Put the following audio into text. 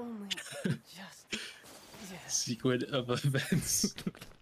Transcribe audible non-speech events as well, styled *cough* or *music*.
Oh only just *laughs* yes. sequence of events. *laughs*